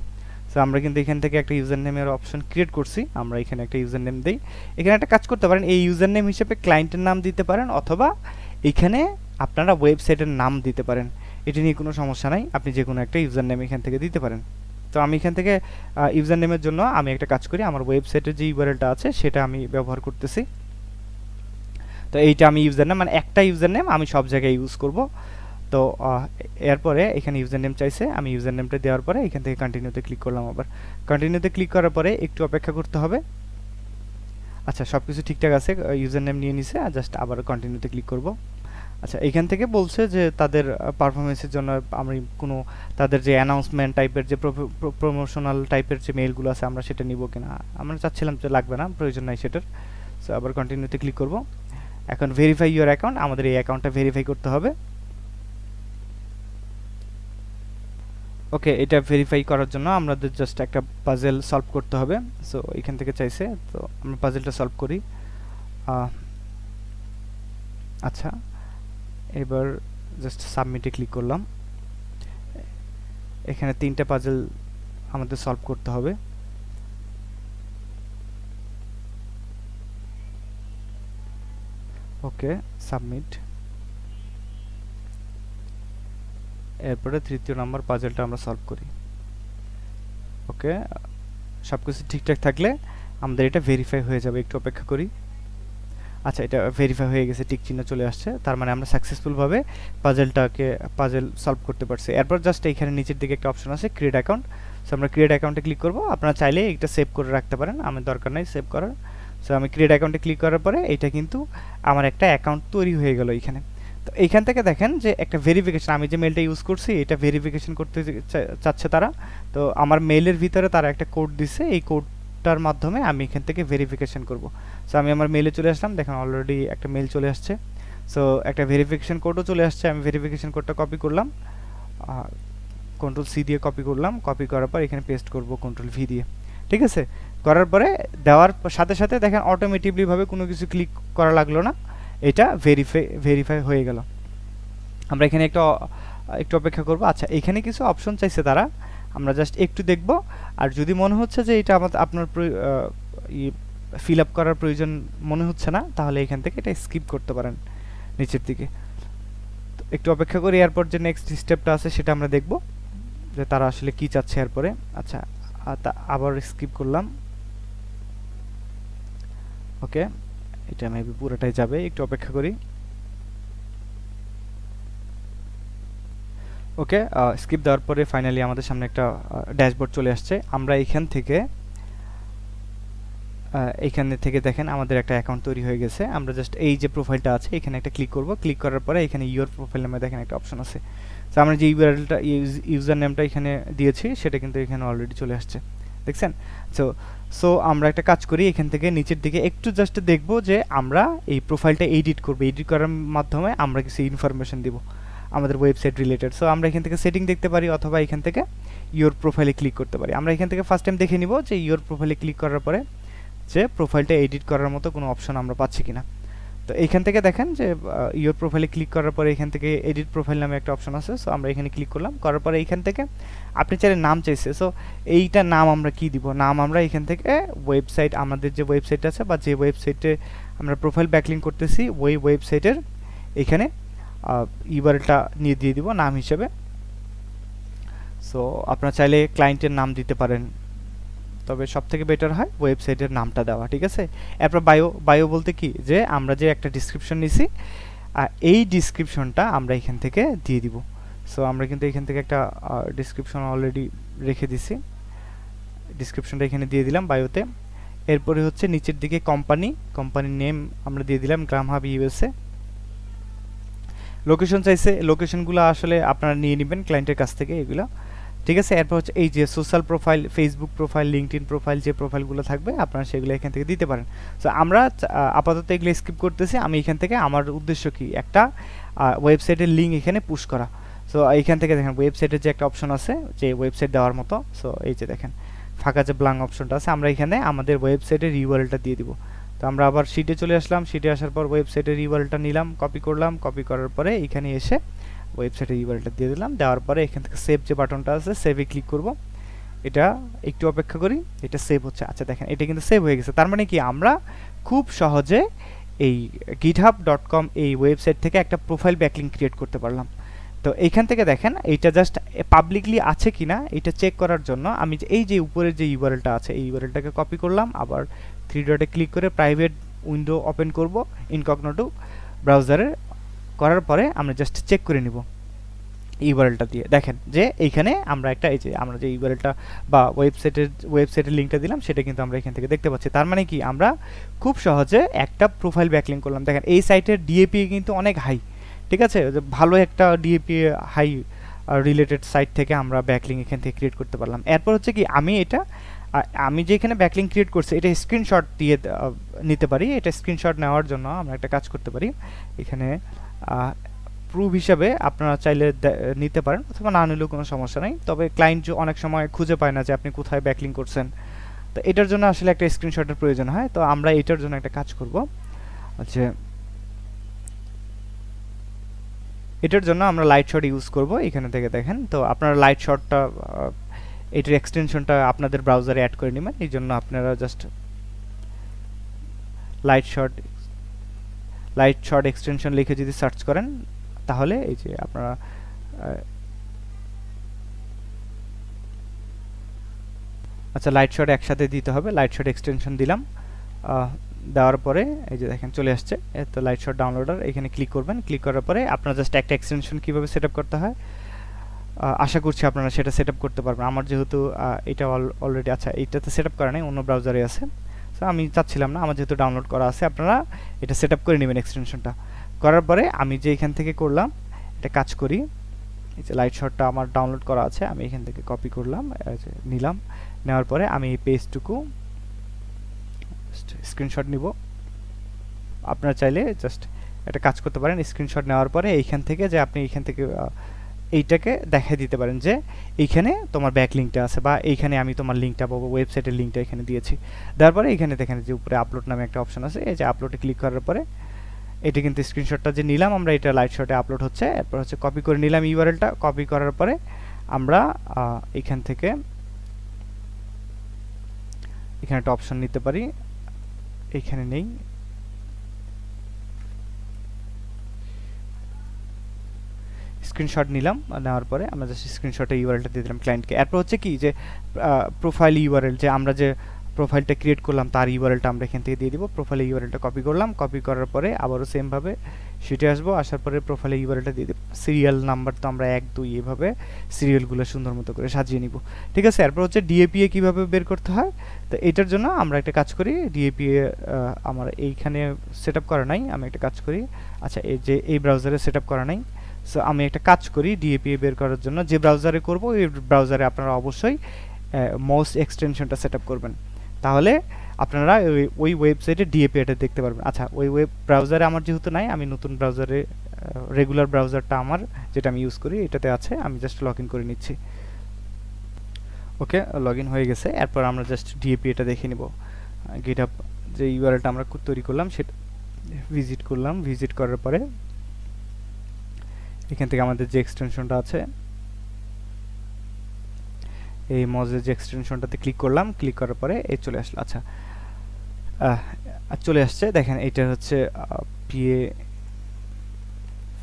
A: সো আমরা কিন্তু এখান থেকে একটা ইউজার নেমের অপশন ক্রিয়েট করছি। আমরা এখানে একটা ইউজার নেম দিই। এখানে একটা কাজ করতে পারেন, এই ইউজার নেম হিসেবে ক্লায়েন্টের নাম দিতে পারেন, অথবা এখানে আপনারা ওয়েবসাইটের নাম দিতে পারেন। এটি নিয়ে কোনো সমস্যা নাই। আপনি যে কোনো একটা ইউজার নেম এখান থেকে দিতে পারেন। তো আমি এখান থেকে ইউজার নেমের জন্য আমি একটা কাজ করি। আমার ওয়েবসাইটের যে ইউআরএলটা আছে, সেটা আমি ব্যবহার করতেছি। তো এইটা আমি ইউজার নেম মানে একটা ইউজার নেম আমি সব জায়গায় ইউজ করব। তো এরপরে এখানে ইউজার নেম চাইছে, আমি ইউজার নেমটা দেওয়ার পরে এখান থেকে কন্টিনিউতে ক্লিক করলাম আবার। কন্টিনিউতে ক্লিক করার পরে একটু অপেক্ষা করতে হবে। আচ্ছা সব কিছু ঠিকঠাক আছে ইউজার নেম নিয়ে নিছে, আর জাস্ট আবার কন্টিনিউতে ক্লিক করব। আচ্ছা এখান থেকে বলছে যে তাদের পারফরমেন্সের জন্য আমি কোনো তাদের যে অ্যানাউন্সমেন্ট টাইপের যে প্রমোশনাল টাইপের যে মেইলগুলো আছে আমরা সেটা নিব কিনা? আমরা চাচ্ছিলাম যে লাগবে না, প্রয়োজন নাই সেটার। সো আবার কন্টিনিউতে ক্লিক করব। এখন ভেরিফাই ইউর অ্যাকাউন্ট আমাদের এই অ্যাকাউন্টটা ভেরিফাই করতে হবে। ওকে এটা ভেরিফাই করার জন্য আমাদের জাস্ট একটা পাজেল সলভ করতে হবে। সো এখান থেকে চাইছে, তো আমরা পাজেলটা সলভ করি। আচ্ছা। এবার জাস্ট সাবমিটে ক্লিক করলাম। এখানে তিনটা পাজেল আমাদের সলভ করতে হবে। ওকে সাবমিট এরপরে তৃতীয় নাম্বার পাজেলটা আমরা সলভ করি। ওকে সব কিছু ঠিকঠাক থাকলে আমাদের এটা ভেরিফাই হয়ে যাবে, একটু অপেক্ষা করি। আচ্ছা এটা ভেরিফাই হয়ে গেছে টিক চিহ্ন চলে আসছে। তার মানে আমরা সাকসেসফুলভাবে পাজেলটাকে পাজেল সলভ করতে পারছি। এরপর জাস্ট এখানে নিচের দিকে একটা অপশন আছে ক্রিয়েট অ্যাকাউন্ট সো আমরা ক্রিয়েট অ্যাকাউন্টে ক্লিক করব। আপনারা চাইলে এটা সেভ করে রাখতে পারেন, আমার দরকার নাই সেভ করার। সো আমি ক্রিয়েট অ্যাকাউন্টে ক্লিক করার পরে এটা কিন্তু আমার একটা অ্যাকাউন্ট তৈরি হয়ে গেল এখানে তো এইখান থেকে দেখেন যে একটা ভেরিফিকেশন আমি যে মেলটা ইউজ করছি, এটা ভেরিফিকেশন করতে চাচ্ছে তারা। তো আমার মেলের ভিতরে তারা একটা কোড দিছে, এই কোডটার মাধ্যমে আমি এখান থেকে ভেরিফিকেশন করব। সো আমি আমার মেলে চলে আসলাম, দেখেন অলরেডি একটা মেল চলে আসছে। সো একটা ভেরিফিকেশন কোডও চলে আসছে, আমি ভেরিফিকেশন কোডটা কপি করলাম। কন্ট্রোল সি দিয়ে কপি করলাম কপি করার পর এখানে পেস্ট করব কন্ট্রোল ভি দিয়ে। ঠিক আছে? করার পরে দেওয়ার সাথে সাথে দেখেন অটোমেটিকলিভাবে কোনো কিছু ক্লিক করা লাগল না। এটা ভেরিফাই ভেরিফাই হয়ে গেল। আমরা এখানে একটা একটু অপেক্ষা করব। আচ্ছা এখানে কিছু অপশন চাইছে তারা। আমরা জাস্ট একটু দেখব। আর যদি মনে হচ্ছে যে এটা আমাদের, আপনার ফিল আপ করার প্রয়োজন মনে হচ্ছে না, তাহলে এখান থেকে এটা স্কিপ করতে পারেন নিচের দিকে। একটু অপেক্ষা করি, এরপর যে নেক্সট স্টেপটা আছে সেটা আমরা দেখব, যে তারা আসলে কি চাচ্ছে এরপরে। আচ্ছা আবার স্কিপ করলাম। ওকে এটা মেবি পুরোটাই যাবে, একটু অপেক্ষা করি। ওকে স্কিপ দেওয়ার পরে ফাইনালি আমাদের সামনে একটা ড্যাশবোর্ড চলে আসছে। আমরা এখান থেকে এখানে থেকে দেখেন আমাদের একটা অ্যাকাউন্ট তৈরি হয়ে গেছে। আমরা জাস্ট এই যে প্রোফাইলটা আছে, এখানে একটা ক্লিক করব। ক্লিক করার পরে এখানে ইউর প্রোফাইল নামে দেখেন একটা অপশন আছে। তো আমরা যে ইউআরএলটা ইউজার নেমটা এখানে দিয়েছি, সেটা কিন্তু এখানে অলরেডি চলে আসছে। দেখছেন? সো সো আমরা একটা কাজ করি, এখান থেকে নিচের দিকে একটু জাস্ট দেখব যে আমরা এই প্রোফাইলটা এডিট করব। এডিট করার মাধ্যমে আমরা কিছু ইনফরমেশন দিব। আমাদের ওয়েবসাইট রিলেটেড সো আমরা এখান থেকে সেটিং দেখতে পারি অথবা এখান থেকে ইওর প্রোফাইলে ক্লিক করতে পারি। আমরা এখান থেকে ফার্স্ট টাইম দেখে নিব যে ইওর প্রোফাইলে ক্লিক করার পরে যে প্রোফাইলটা এডিট করার মতো কোনো অপশন আমরা পাচ্ছি কিনা। তো এইখান থেকে দেখেন যে ইওর প্রোফাইলে ক্লিক করার পরে এখান থেকে এডিট প্রোফাইল নামে একটা অপশন আছে। সো আমরা এখানে ক্লিক করলাম। করার পরে এইখান থেকে আপনি চাইলে নাম চাইছে। সো এইটা নাম আমরা কি দিব? নাম আমরা এখান থেকে ওয়েবসাইট আমাদের যে ওয়েবসাইট আছে বা যে ওয়েবসাইটে আমরা প্রোফাইল ব্যাকলিং করতেছি, ওই ওয়েবসাইটের এখানে ইউআরএলটা নিয়ে দিয়ে দিব নাম হিসেবে। সো আপনারা চাইলে ক্লায়েন্টের নাম দিতে পারেন। তবে সব থেকে বেটার হয় ওয়েবসাইটের নামটা দেওয়া, ঠিক আছে? এরপর বায়ো বায়ো বলতে কি? যে আমরা যে একটা ডিসক্রিপশন নিছি এই ডিসক্রিপশনটা আমরা এখান থেকে দিয়ে দিব। সো আমরা কিন্তু এখান থেকে একটা ডিসক্রিপশন অলরেডি রেখে দিছি। ডিসক্রিপশনটা এখানে দিয়ে দিলাম বায়োতে এরপরে হচ্ছে নিচের দিকে কোম্পানি কোম্পানির নেম আমরা দিয়ে দিলাম গ্রাম হাব ইউএসএ লোকেশন চাইছে লোকেশনগুলো আসলে আপনারা নিয়ে নেবেন ক্লায়েন্টের কাছ থেকে এগুলো। ঠিক আছে, এরপর হচ্ছে এই যে social profile Facebook profile linked profile যে প্রোফাইলগুলো থাকবে, আপনারা সেগুলো এখান থেকে দিতে পারেন। সো আমরা আপাতত এগুলো স্কিপ করতেছি। আমি এখান থেকে আমার উদ্দেশ্য কি? একটা ওয়েবসাইটের লিঙ্ক এখানে পুশ করা। সো এইখান থেকে দেখেন ওয়েবসাইটের যে একটা অপশন আছে, যে ওয়েবসাইট দেওয়ার মতো। সো এই যে দেখেন, ফাঁকা যে ব্লাং অপশনটা আছে, আমরা এখানে আমাদের ওয়েবসাইটের ইউআরএলটা দিয়ে দিব। তো আমরা আবার শিটে চলে আসলাম। শিটে আসার পর ওয়েবসাইটের ইউআরএলটা নিলাম কপি করলাম কপি করার পরে এখানে এসে ওয়েবসাইটের ইউআরএলটা দিয়ে দিলাম। দেওয়ার পরে এখান থেকে সেভ যে বাটনটা আছে সেভে ক্লিক করব। এটা একটু অপেক্ষা করি, এটা সেভ হচ্ছে। আচ্ছা দেখেন, এটা কিন্তু সেভ হয়ে গেছে। তার মানে কি, আমরা খুব সহজে এই গিটহাব ডট কম এই ওয়েবসাইট থেকে একটা প্রোফাইল ব্যাকলিং ক্রিয়েট করতে পারলাম। তো এইখান থেকে দেখেন, এইটা জাস্ট পাবলিকলি আছে কিনা, এটা চেক করার জন্য আমি এই যে উপরের যে ইউআরএলটা আছে, এই ইউআরএলটাকে কপি করলাম, আবার থ্রি ডটে ক্লিক করে প্রাইভেট উইন্ডো ওপেন করব ইনকগনোটো ব্রাউজারে করার পরে আমরা জাস্ট চেক করে নিব। ইউআরএলটা দিয়ে। দেখেন যে এইখানে আমরা একটা, এই যে আমরা যে ইউআরএলটা বা ওয়েবসাইটের ওয়েবসাইটের লিঙ্কটা দিলাম, সেটা কিন্তু আমরা এখান থেকে দেখতে পাচ্ছি। তার মানে কি? আমরা খুব সহজে একটা প্রোফাইল ব্যাকলিং করলাম। দেখেন এই সাইটের ডিএপি কিন্তু অনেক হাই ঠিক আছে? ভালো একটা ডিএপি হাই রিলেটেড সাইট থেকে আমরা ব্যাকলিং এখান থেকে ক্রিয়েট করতে পারলাম। এরপর হচ্ছে কি, আমি এটা আমি যে এখানে ব্যাকলিং ক্রিয়েট করছি, এটা স্ক্রিনশট দিয়ে নিতে পারি। এটা স্ক্রিনশট নেওয়ার জন্য আমরা একটা কাজ করতে পারি। এখানে প্রুফ হিসাবে আপনারা চাইলে নিতে পারেন অথবা না নিলেও কোনো সমস্যা নেই। তবে ক্লায়েন্ট অনেক সময় খুঁজে পায় না যে আপনি কোথায় ব্যাকলিং করছেন। তো এটার জন্য আসলে একটা স্ক্রিনশটের প্রয়োজন হয়। তো আমরা এটার জন্য একটা কাজ করব। যে এটার জন্য আমরা লাইট শট ইউজ করব এখানে থেকে দেখেন। তো আপনারা লাইট শটটা এটার এক্সটেনশনটা আপনাদের ব্রাউজারে অ্যাড করে নেবেন, এই জন্য আপনারা just Lightshot Lightshot extension লিখে যদি সার্চ করেন, তাহলে এই যে আপনারা আচ্ছা লাইট শট একসাথে দিতে হবে লাইট শট এক্সটেনশন দিলাম দেওয়ার পরে এই যে দেখেন চলে আসছে তো লাইট শট ডাউনলোডার এখানে ক্লিক করবেন ক্লিক করার পরে আপনারা জাস্ট একটা এক্সটেনশন কীভাবে সেট করতে হয় আশা করছি আপনারা সেটা সেট করতে পারবেন। আমার যেহেতু এটা অলরেডি আচ্ছা এইটাতে সেট আপ করা নেই, অন্য ব্রাউজারে আছে। সো আমি চাচ্ছিলাম না, আমার যেহেতু ডাউনলোড করা আছে, আপনারা এটা সেট করে নেবেন এক্সটেনশনটা করার পরে আমি যে এখান থেকে করলাম এটা কাজ করি। এই যে লাইট শটটা আমার ডাউনলোড করা আছে, আমি এখান থেকে কপি করলাম নিলাম। নেওয়ার পরে আমি এই পেজটুকু স্ক্রিনশট নিব। আপনারা চাইলে জাস্ট একটা কাজ করতে পারেন স্ক্রিনশট নেওয়ার পরে এইখান থেকে যে আপনি এইখান থেকে এইটাকে দেখাই দিতে পারেন যে এইখানে তোমার ব্যাক লিঙ্কটা আছে বা এইখানে আমি তোমার লিঙ্কটা পাবো ওয়েবসাইটের লিঙ্কটা এখানে দিয়েছি। দেওয়ার পরে এখানে দেখেন যে উপরে আপলোড নামে একটা অপশন আছে, এই যে আপলোডে ক্লিক করার পরে এটা কিন্তু স্ক্রিনশটটা যে নিলাম, আমরা এটা লাইট শটে আপলোড হচ্ছে, এরপর হচ্ছে কপি করে নিলাম ইউআরএলটা কপি করার পরে আমরা এখান থেকে এখানে একটা অপশন নিতে পারি এখানে নেই। স্ক্রিনশট নিলাম, নেওয়ার পরে আমরা জাস্ট স্ক্রিনশটে ইউআরএলটা দিয়ে দিলাম ক্লায়েন্টকে এরপর হচ্ছে কি যে প্রোফাইল ইউআরএল যে আমরা যে প্রোফাইলটা ক্রিয়েট করলাম, তার ইউআরএলটা আমরা এখান থেকে দিয়ে দিব। প্রোফাইলে ইউআরএলটা কপি করলাম কপি করার পরে আবারও সেমভাবে সেটে আসব। আসার পরে প্রোফাইলে ইউআরএলটা দিয়ে দিব। সিরিয়াল নাম্বার তো আমরা এক, দুই এভাবে সিরিয়ালগুলো সুন্দর মতো করে সাজিয়ে নিব। ঠিক আছে? এরপর হচ্ছে ডিএপিএ কীভাবে বের করতে হয়? তো এটার জন্য আমরা একটা কাজ করি। ডিএপিএ আমার এইখানে সেট করা নাই, আমি একটা কাজ করি। আচ্ছা এই যে এই ব্রাউজারে সেট করা নাই সো আমি একটা কাজ করি ডিএপিএ বের করার জন্য। যে ব্রাউজারে করব, ওই ব্রাউজারে আপনারা অবশ্যই মাউস এক্সটেনশনটা সেট করবেন। তাহলে আপনারা ওই ওয়েবসাইটে ডিএপি এটা দেখতে পারবেন। আচ্ছা ওই ওয়েব ব্রাউজারে আমার যেহেতু নাই, আমি নতুন ব্রাউজারে রেগুলার ব্রাউজারটা আমার, যেটা আমি ইউজ করি, এটাতে আছে। আমি জাস্ট লগ করে নিচ্ছি। ওকে লগ হয়ে গেছে। এরপর আমরা জাস্ট ডিএপি এটা দেখে নিব। গেট আপ যে ইউআরএলটা আমরা তৈরি করলাম, সেটা ভিজিট করলাম। ভিজিট করার পরে এখান থেকে আমাদের যে এক্সটেনশনটা আছে, এই মজের যে এক্সটেনশনটাতে ক্লিক করলাম ক্লিক করার পরে এই চলে আসলো। আচ্ছা চলে আসছে, দেখেন এটা হচ্ছে পিএ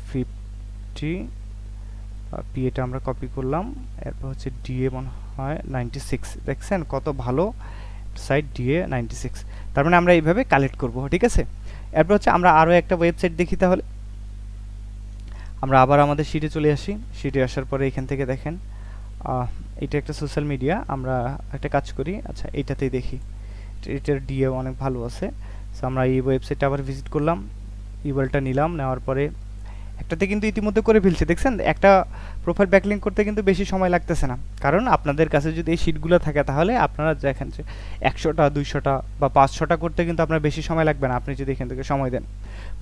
A: ফিফটি পিএটা আমরা কপি করলাম, এরপর হচ্ছে ডিএ মনে হয় নাইনটি সিক্স দেখছেন কত ভালো সাইট ডিএ নাইনটি সিক্স তার মানে আমরা এইভাবে কালেক্ট করব, ঠিক আছে? এরপর হচ্ছে আমরা আরও একটা ওয়েবসাইট দেখি তাহলে। আমরা আবার আমাদের সিটে চলে আসি। সিটে আসার পরে এখান থেকে দেখেন এটা একটা সোশ্যাল মিডিয়া আমরা একটা কাজ করি। আচ্ছা এইটাতেই দেখি। এটার ডিএ অনেক ভালো আছে। সো আমরা এই ওয়েবসাইটটা আবার ভিজিট করলাম। ইবলটা নিলাম, নেওয়ার পরে একটাতে কিন্তু ইতিমধ্যে করে ফেলছে। দেখছেন, একটা প্রোফাইল ব্যাকলিং করতে কিন্তু বেশি সময় লাগতেছে না। কারণ আপনাদের কাছে যদি এই শিটগুলো থাকে তাহলে আপনারা দেখেন যে একশোটা, দুইশোটা বা পাঁচশোটা করতে কিন্তু আপনার বেশি সময় লাগবে না, আপনি যদি এখান থেকে সময় দেন।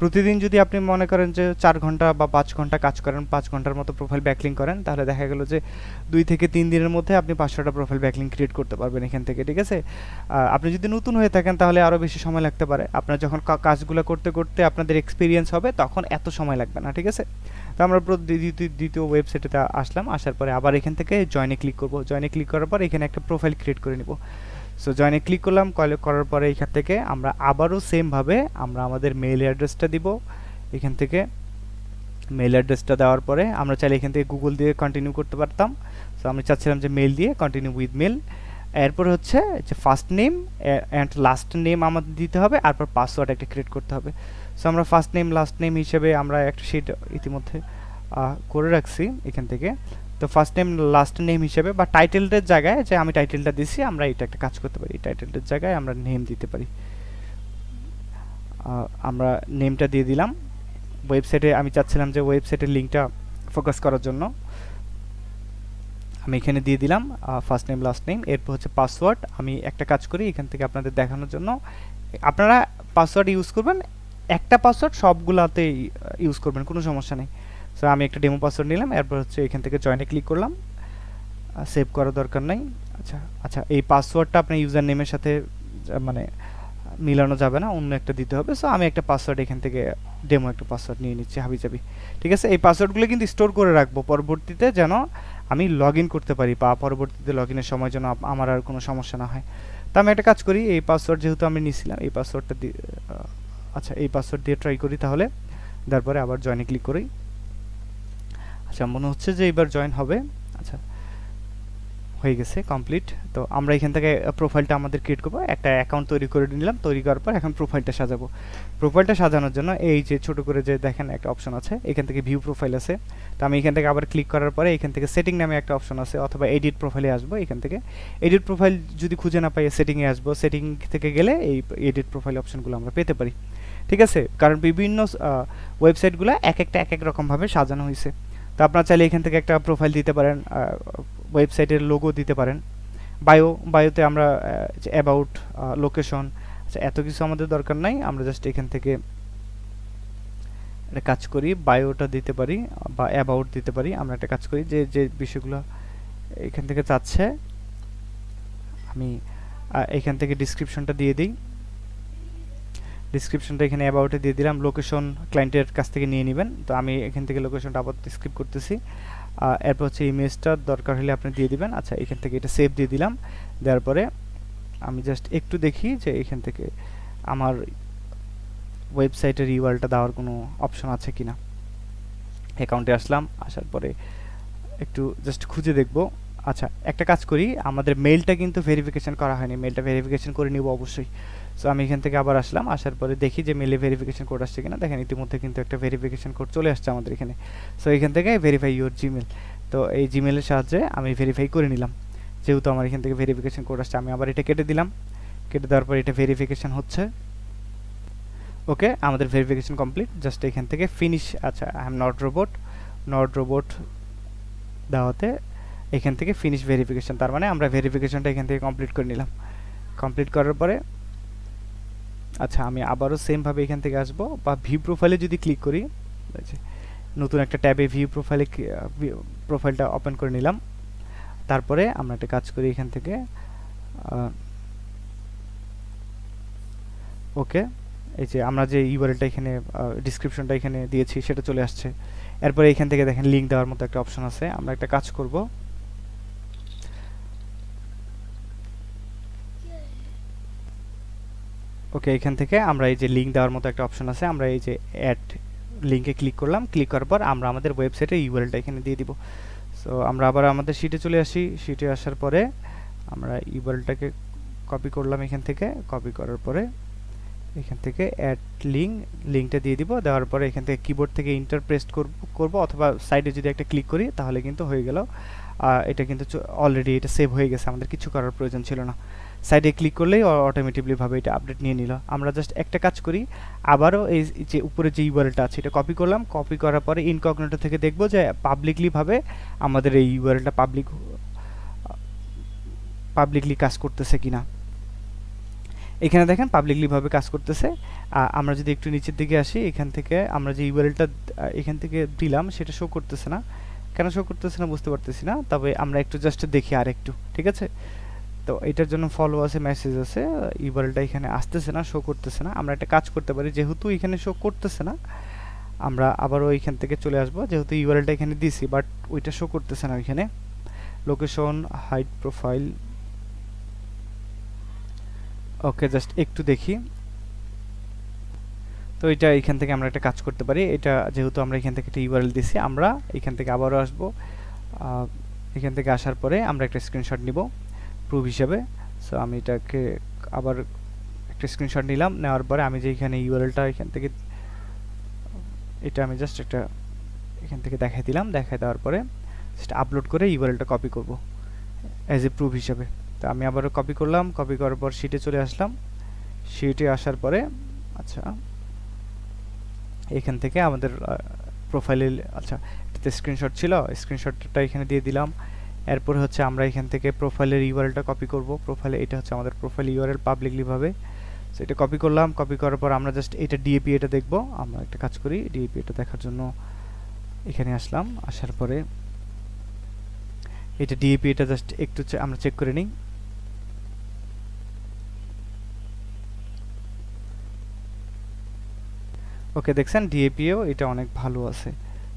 A: প্রতিদিন যদি আপনি মনে করেন যে চার ঘণ্টা বা পাঁচ ঘণ্টা কাজ করেন, পাঁচ ঘণ্টার মতো প্রোফাইল ব্যাকলিং করেন, তাহলে দেখা গেল যে দুই থেকে তিন দিনের মধ্যে আপনি পাঁচশোটা প্রোফাইল ব্যাকলিং ক্রিয়েট করতে পারবেন এখান থেকে, ঠিক আছে? আপনি যদি নতুন হয়ে থাকেন তাহলে আরও বেশি সময় লাগতে পারে। আপনার যখন কাজগুলো করতে করতে আপনাদের এক্সপিরিয়েন্স হবে, তখন এত সময় লাগবে না, ঠিক আছে? তো আমরা দ্বিতীয় ওয়েবসাইটে আসলাম, আসার পরে আবার এখান থেকে জয়েনে ক্লিক করব। জয়েনে ক্লিক করার পর এখানে একটা প্রোফাইল ক্রিয়েট করে নিব। সো জয়েনে ক্লিক করলাম করার পরে এখান থেকে আমরা আবারও সেমভাবে আমরা আমাদের মেইল অ্যাড্রেসটা দিব। এখান থেকে মেইল অ্যাড্রেসটা দেওয়ার পরে আমরা চাইলে এখান থেকে গুগল দিয়ে কন্টিনিউ করতে পারতাম। সো আমি চাচ্ছিলাম যে মেল দিয়ে কন্টিনিউ উইথ মেল এরপর হচ্ছে যে first name and last name আমাদের দিতে হবে এরপর পাসওয়ার্ড একটা ক্রিয়েট করতে হবে। সো আমরা ফার্স্ট নেম লাস্ট নেম হিসেবে আমরা একটা শিট ইতিমধ্যে করে রাখছি এখান থেকে। তো ফার্স্ট নেম লাস্ট নেম হিসেবে বা টাইটেলটার জায়গায় যে আমি টাইটেলটা দিছি, আমরা এটা একটা কাজ করতে পারি। টাইটেলটার জায়গায় আমরা নেম দিতে পারি। আমরা নেমটা দিয়ে দিলাম। ওয়েবসাইটে আমি চাচ্ছিলাম যে ওয়েবসাইটের লিঙ্কটা ফোকাস করার জন্য। আমি এখানে দিয়ে দিলাম ফার্স্ট নেম লাস্ট নেম এরপর হচ্ছে পাসওয়ার্ড আমি একটা কাজ করি এখান থেকে আপনাদের দেখানোর জন্য। আপনারা পাসওয়ার্ড ইউজ করবেন একটা পাসওয়ার্ড সবগুলাতে ইউজ করবেন, কোনো সমস্যা নেই। সো আমি একটা ডেমো পাসওয়ার্ড নিলাম, এরপর হচ্ছে এখান থেকে জয়েনে ক্লিক করলাম। সেভ করার দরকার নাই। আচ্ছা আচ্ছা এই পাসওয়ার্ডটা আপনার ইউজার নেমের সাথে মানে মিলানো যাবে না, অন্য একটা দিতে হবে। সো আমি একটা পাসওয়ার্ড এখান থেকে ডেমো একটা পাসওয়ার্ড নিয়ে নিচ্ছি হাবি যাবি ঠিক আছে? এই পাসওয়ার্ডগুলো কিন্তু স্টোর করে রাখব। পরবর্তীতে যেন আমি লগ করতে পারি বা পরবর্তীতে লগ সময় যেন আমার আর কোনো সমস্যা না হয়। তো আমি একটা কাজ করি, এই পাসওয়ার্ড যেহেতু আমি নিয়েছিলাম এই পাসওয়ার্ডটা আচ্ছা এই পাসওয়ার্ড দিয়ে ট্রাই করি তাহলে। তারপরে আবার জয়েনে ক্লিক করি। আচ্ছা মনে হচ্ছে যে এবার জয়েন হবে। আচ্ছা হয়ে গেছে কমপ্লিট তো আমরা এখান থেকে প্রোফাইলটা আমাদের ক্রিয়েট করব। একটা অ্যাকাউন্ট তৈরি করে নিলাম। তৈরি করার পর এখন প্রোফাইলটা সাজাবো। প্রোফাইলটা সাজানোর জন্য এই যে ছোট করে যে দেখেন একটা অপশন আছে। এখান থেকে ভিউ প্রোফাইল আছে। তো আমি এখান থেকে আবার ক্লিক করার পরে এখান থেকে সেটিং নামে একটা অপশন আছে অথবা এডিট প্রোফাইলে আসব এখান থেকে। এডিট প্রোফাইল যদি খুঁজে না পাই সেটিংয়ে আসব। সেটিং থেকে গেলে এই এডিট প্রোফাইল অপশনগুলো আমরা পেতে পারি। ঠিক আছে? কারণ বিভিন্ন ওয়েবসাইটগুলো এক একটা এক এক রকমভাবে সাজানো হয়েছে তো আপনারা চাইলে এখান থেকে একটা প্রোফাইল দিতে পারেন ওয়েবসাইটের লোগো দিতে পারেন। বায়ো বায়োতে আমরা অ্যাবাউট লোকেশন আচ্ছা এত কিছু আমাদের দরকার নাই। আমরা জাস্ট এখান থেকে একটা কাজ করি বায়োটা দিতে পারি, বা অ্যাবাউট দিতে পারি। আমরা একটা কাজ করি যে যে বিষয়গুলো এখান থেকে চাচ্ছে, আমি এখান থেকে ডিসক্রিপশনটা দিয়ে দিই। ডিসক্রিপশনটা এখানে অ্যাবাউটে দিয়ে দিলাম। লোকেশন ক্লায়েন্টের কাছ থেকে নিয়ে নেবেন। তো আমি এখান থেকে লোকেশনটা আবার ডিসক্রিপ্ট করতেছি। এরপর হচ্ছে ইমেজটা দরকার হলে আপনি দিয়ে দিবেন। আচ্ছা এখান থেকে এটা সেভ দিয়ে দিলাম। দেওয়ার পরে আমি জাস্ট একটু দেখি যে এখান থেকে আমার ওয়েবসাইটের ইউআরটা দেওয়ার কোনো অপশন আছে কি না অ্যাকাউন্টে আসলাম। আসার পরে একটু জাস্ট খুঁজে দেখব। আচ্ছা একটা কাজ করি। আমাদের মেলটা কিন্তু ভেরিফিকেশন করা হয়নি। মেলটা ভেরিফিকেশন করে নিব অবশ্যই। সো আমি এখান থেকে আবার আসলাম, আসার পরে দেখি যে মেলে ভেরিফিকেশন কোড আসছে কিনা। দেখেন, ইতিমধ্যে কিন্তু একটা ভেরিফিকেশন কোড চলে আসছে আমাদের এখানে। সো এখান থেকে ভেরিফাই ইউর জিমেল তো, এই জিমেলের সাহায্যে আমি ভেরিফাই করে নিলাম। যেহেতু আমার এখান থেকে ভেরিফিকেশন কোড আসছে, আমি আবার এটা কেটে দিলাম। কেটে দেওয়ার পর এটা ভেরিফিকেশন হচ্ছে। ওকে আমাদের ভেরিফিকেশন কমপ্লিট জাস্ট এখান থেকে ফিনিশ আচ্ছা I am not robot not robot দেওয়াতে এখান থেকে ফিনিশ ভেরিফিকেশন তার মানে আমরা ভেরিফিকেশনটা এখান থেকে কমপ্লিট করে নিলাম। কমপ্লিট করার পরে আচ্ছা আমি আবারও সেমভাবে এখান থেকে আসব। বা ভিউ প্রোফাইলে যদি ক্লিক করি নতুন একটা ট্যাবে ভিউ প্রোফাইলে প্রোফাইলটা ওপেন করে নিলাম। তারপরে আমরা একটা কাজ করি এখান থেকে। ওকে এই যে আমরা যে ইউআরএলটা এখানে ডিসক্রিপশনটা এখানে দিয়েছি, সেটা চলে আসছে। এরপরে এখান থেকে দেখেন লিঙ্ক দেওয়ার মতো একটা অপশন আছে। আমরা একটা কাজ করব। ওকে এখান থেকে আমরা এই যে লিঙ্ক দেওয়ার মতো একটা অপশন আছে, আমরা এই যে অ্যাড লিঙ্কে ক্লিক করলাম ক্লিক করার পর আমরা আমাদের ওয়েবসাইটে ইউআরএলটা এখানে দিয়ে দিব। সো আমরা আবার আমাদের শিটে চলে আসি। শিটে আসার পরে আমরা ইউআরএলটাকে কপি করলাম এখান থেকে। কপি করার পরে এখান থেকে অ্যাড লিঙ্ক লিঙ্কটা দিয়ে দিব। দেওয়ার পরে এখান থেকে কিবোর্ড থেকে ইন্টার প্রেস করব অথবা সাইডে যদি একটা ক্লিক করি, তাহলে কিন্তু হয়ে গেল। এটা কিন্তু অলরেডি এটা সেভ হয়ে গেছে। আমাদের কিছু করার প্রয়োজন ছিল না। সাইডে ক্লিক করলেই অটোমেটিকলিভাবে এটা আপডেট নিয়ে নিল। আমরা জাস্ট একটা কাজ করি, আবারও এই যে উপরে যে ইউআরএলটা আছে এটা কপি করলাম। কপি করার পরে ইনকগনেটো থেকে দেখব যে পাবলিকলিভাবে আমাদের এই ইউআরএলটা পাবলিক পাবলিকলি কাজ করতেছে কিনা। এখানে দেখেন পাবলিকলিভাবে কাজ করতেছে। আমরা যদি একটু নিচের দিকে আসি, এখান থেকে আমরা যে ইউআরএলটা এখান থেকে দিলাম সেটা শো করতেছে না। কেন শো করতেছে না বুঝতে পারতেছি না। তবে আমরা একটু জাস্ট দেখি আর একটু ঠিক আছে? তো এটার জন্য ফলো আছে মেসেজ আছে। ইউআরএলটা এখানে আসতেছে না শো করতেছে না। আমরা একটা কাজ করতে পারি, যেহেতু এখানে শো করতেছে না, আমরা আবারও এইখান থেকে চলে আসব। যেহেতু ইউআরএলটা এখানে দিছি বাট ওইটা শো করতেছে না ওইখানে। Location height profile okay just একটু দেখি। তো এটা এখান থেকে আমরা একটা কাজ করতে পারি। এটা যেহেতু আমরা এখান থেকে একটা ইউআরএল দিছি, আমরা এখান থেকে আবারও আসব। এখান থেকে আসার পরে আমরা একটা স্ক্রিনশট নিব। প্রুফ হিসাবে। সো আমি এটাকে আবার একটা স্ক্রিনশট নিলাম, নেওয়ার পরে আমি যে এখানে ইউআরএলটা এখান থেকে, এটা আমি জাস্ট একটা এখান থেকে দেখাই দিলাম, দেখাই দেওয়ার পরে সেটা আপলোড করে ইউআরএলটা কপি করব অ্যাজ এ প্রুফ হিসাবে। তো আমি আবারও কপি করলাম কপি করার পর শিটে চলে আসলাম। শিটে আসার পরে আচ্ছা এখান থেকে আমাদের প্রোফাইলে আচ্ছা এটাতে স্ক্রিনশট ছিল স্ক্রিনশটটা এখানে দিয়ে দিলাম। এরপর হচ্ছে আমরা এখান থেকে প্রোফাইলের ইউআরএলটা কপি করব। প্রোফাইলে এটা হচ্ছে আমাদের প্রোফাইল ইউআরএল পাবলিকলিভাবে সো এটা কপি করলাম কপি করার পর আমরা জাস্ট এটা ডিএপি এটা দেখব। আমরা একটা কাজ করি ডিএপি এটা দেখার জন্য এখানে আসলাম। আসার পরে এটা ডিএপি এটা জাস্ট একটু আমরা চেক করে নিই। ওকে দেখছেন ডিএপিও এটা অনেক ভালো আছে।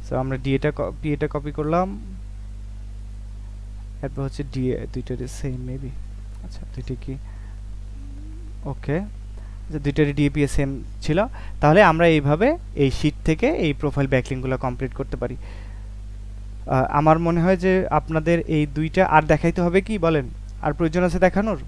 A: সো আমরা ডিএটা পিএটা কপি করলাম। এরপর হচ্ছে ডি দুইটারই সেম মেবি আচ্ছা দুইটা কি? ওকে দুইটারই ডিএপি সেম ছিল। তাহলে আমরা এইভাবে এই শীট থেকে এই প্রোফাইল ব্যাকলিংগুলো কমপ্লিট করতে পারি। আমার মনে হয় যে আপনাদের এই দুইটা আর দেখাইতে হবে কি বলেন? আর প্রয়োজন আছে দেখানোর?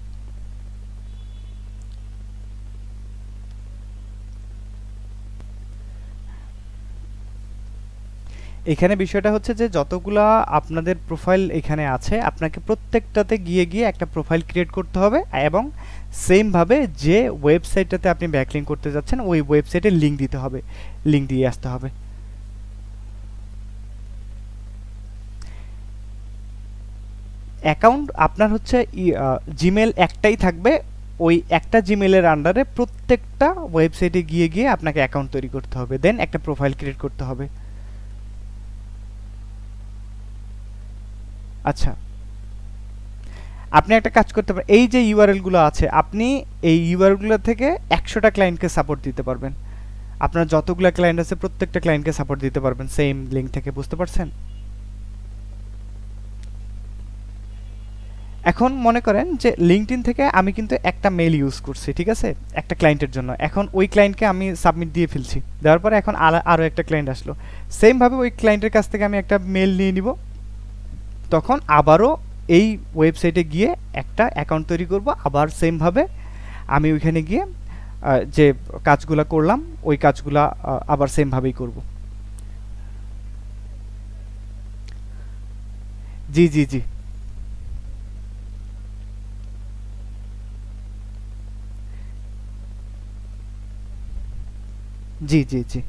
A: এখানে বিষয়টা হচ্ছে যে যতগুলা আপনাদের প্রোফাইল এখানে আছে, আপনাকে প্রত্যেকটাতে গিয়ে গিয়ে একটা প্রোফাইল ক্রিয়েট করতে হবে এবং সেমভাবে যে ওয়েবসাইটটাতে আপনি ব্যাকলিং করতে যাচ্ছেন, ওই ওয়েবসাইটে লিঙ্ক দিতে হবে লিঙ্ক দিয়ে আসতে হবে। অ্যাকাউন্ট আপনার হচ্ছে জিমেল একটাই থাকবে, ওই একটা জিমেলের আন্ডারে প্রত্যেকটা ওয়েবসাইটে গিয়ে গিয়ে আপনাকে অ্যাকাউন্ট তৈরি করতে হবে দেন একটা প্রোফাইল ক্রিয়েট করতে হবে। আচ্ছা। আপনি একটা কাজ করতে পারেন, এই যে ইউআরএলগুলো আছে, আপনি এই ইউআরএলগুলো থেকে একশোটা ক্লায়েন্টকে সাপোর্ট দিতে পারবেন। আপনার যতগুলো ক্লায়েন্ট আছে, প্রত্যেকটা ক্লায়েন্টকে সাপোর্ট দিতে পারবেন। সেম লিঙ্ক থেকে, বুঝতে পারছেন? এখন মনে করেন যে লিঙ্কডিন থেকে আমি কিন্তু একটা মেল ইউজ করছি, ঠিক আছে? একটা ক্লায়েন্টের জন্য। এখন ওই ক্লায়েন্টকে আমি সাবমিট দিয়ে ফেলছি। দেওয়ার পরে এখন আরও একটা ক্লায়েন্ট আসলো। সেমভাবে ওই ক্লায়েন্টের কাছ থেকে আমি একটা মেল নিয়ে নিব। তখন আবারও এই ওয়েবসাইটে গিয়ে একটা অ্যাকাউন্ট তৈরি করব। আবার সেমভাবে আমি ওইখানে গিয়ে যে কাজগুলা করলাম, ওই কাজগুলা আবার সেমভাবেই করব। জি জি জি। জি জি জি।